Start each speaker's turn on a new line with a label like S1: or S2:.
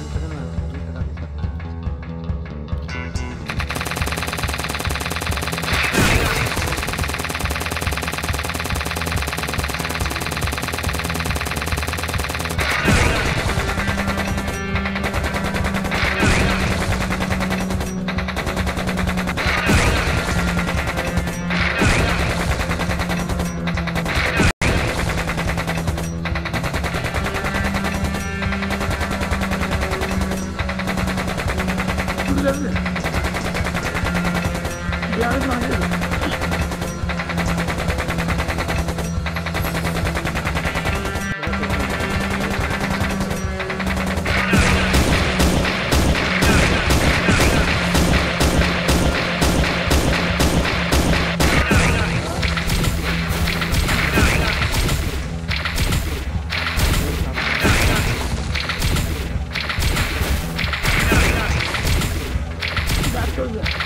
S1: confidence.
S2: Yarın mahallede.
S1: Sure.